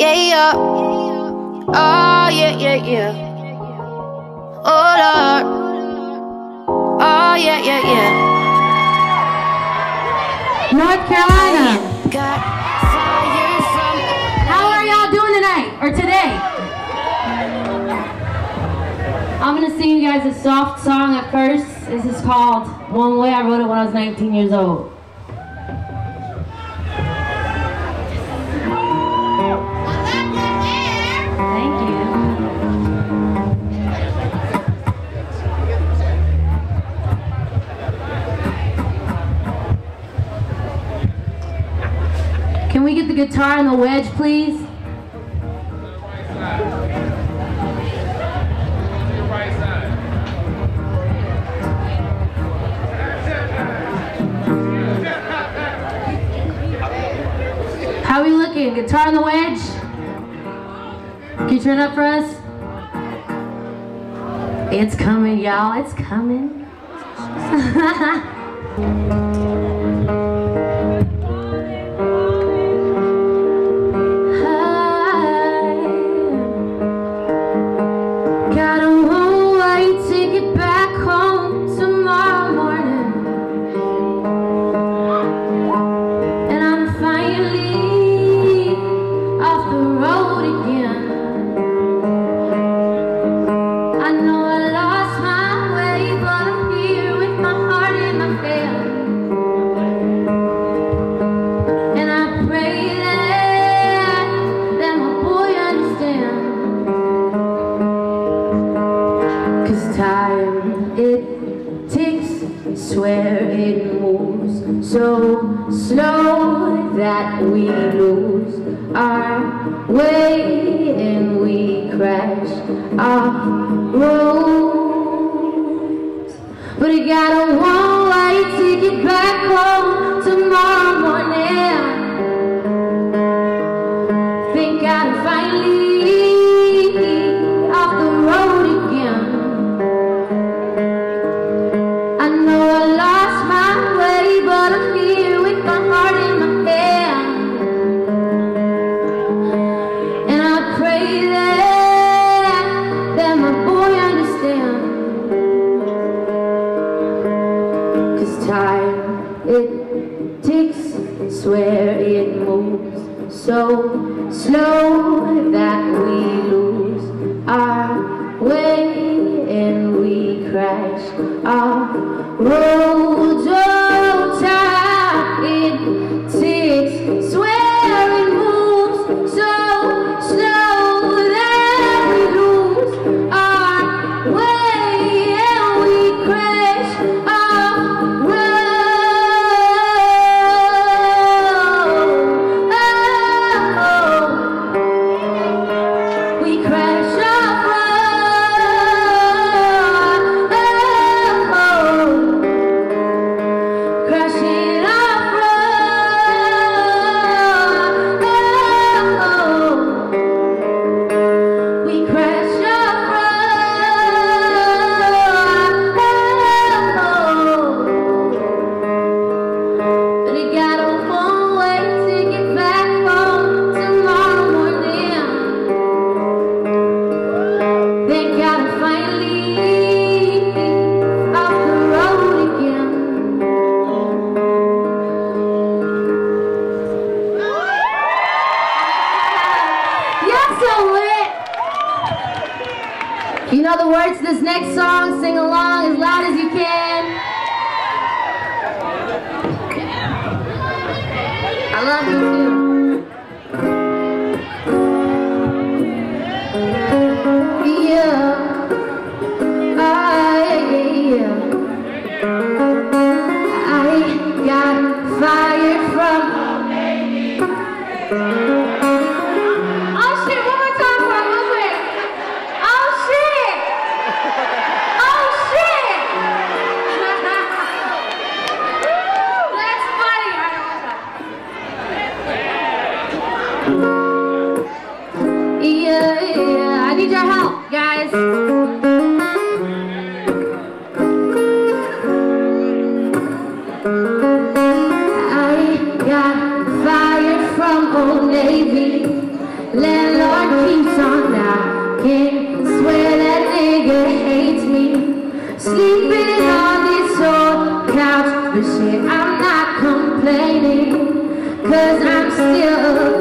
Yeah, yeah. Oh, yeah, yeah, yeah. Oh, Lord. Oh, yeah, yeah, yeah. North Carolina. Got fire from. How are y'all doing tonight or today? I'm gonna sing you guys a soft song at first. This is called One Way. I wrote it when I was 19 years old. Get the guitar and the wedge, please? How we looking? Guitar and the wedge? Can you turn up for us? It's coming, y'all. It's coming. time it ticks, swear it moves so slow that we lose our way and we crash off roads. But I got it ticks, swear it moves so slow that we lose our way and we crash off roads. The words to this next song, sing along as loud as you can. I love you too. Yeah. I, I got fired from Yeah, I need your help, guys. I got fired from Old Navy. Landlord keeps on knocking. Swear that nigga hates me. Sleeping on this old couch, but shit, I'm not complaining. Cause I'm still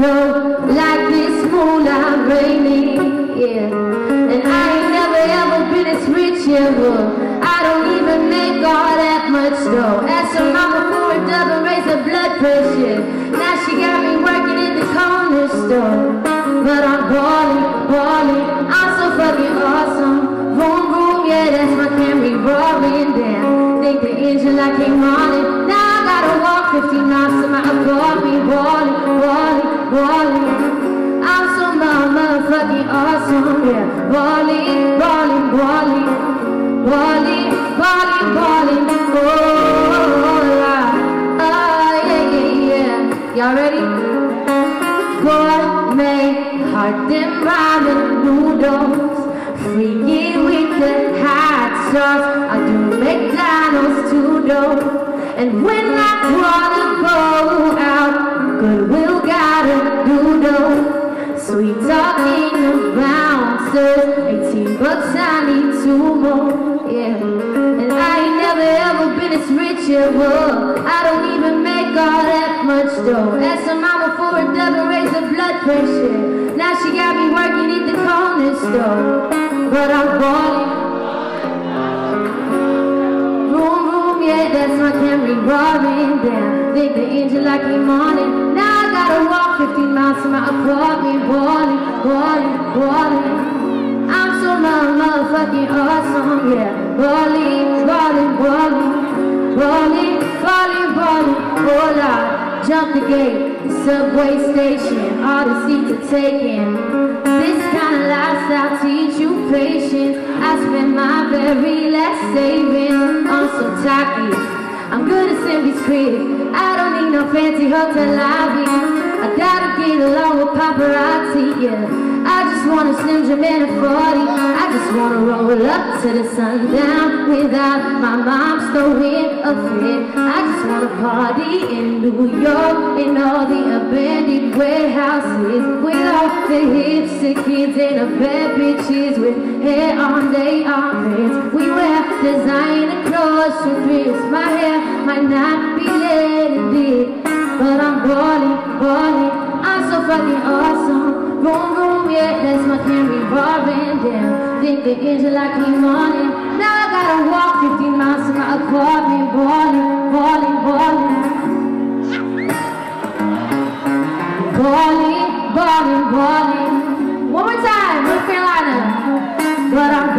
like this moolah raining, yeah. And I ain't never ever been as rich ever. I don't even make all that much though. Ask her mama for a double raise her blood pressure. Now she got me working in the corner store. But I'm balling, balling, I'm so fucking awesome. Boom, boom, yeah, that's my Camry rolling down. The engine like yeah. Balling, balling, balling. Balling, balling, balling. Oh. Oh, yeah, yeah, yeah. Y'all ready? Gourmet, hot them ramen noodles. Freaky with the hot sauce. I do McDonald's too, though. And when I wanna I don't even make all that much dough. Ask her mama for a double raise of blood pressure. Now she got me working at the corner store. But I'm balling. Room, room, yeah, that's my Camry roaring down. Think the engine like on it. Now I gotta walk 15 miles to my apartment. Balling, balling, balling. I'm so motherfucking awesome, yeah. Balling, balling, balling. Balling, balling, balling. Hold on. Jump the gate, the subway station, all the seats are taken. This kind of lifestyle teach you patience. I spend my very last savings on some Takis. I'm good at Simbi's crib. I don't need no fancy hotel lobby. I gotta get along with paparazzi, yeah. I just want a Slim Jim and a 40. I just wanna roll up to the sundown without my mom throwing a fit. I just wanna party in New York in all the abandoned warehouses with all the hipster kids and the bad bitches with hair on their armpits. We wear designer clothes from thrift. My hair might not be letting it, but I'm balling, balling. I'm so fucking awesome. Room, room, yeah, that's my Camry roaring down. Think the engine like came on it. Now I gotta walk 15 miles to my apartment. Balling, balling, balling. Balling, balling, balling. One more time, North Carolina. But I'm